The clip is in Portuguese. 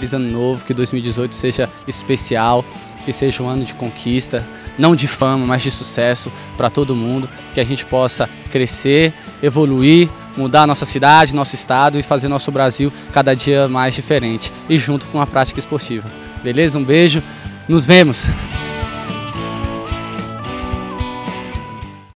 feliz ano novo, que 2018 seja especial, que seja um ano de conquista, não de fama, mas de sucesso para todo mundo, que a gente possa crescer, evoluir, mudar nossa cidade, nosso estado e fazer nosso Brasil cada dia mais diferente e junto com a prática esportiva. Beleza? Um beijo, nos vemos!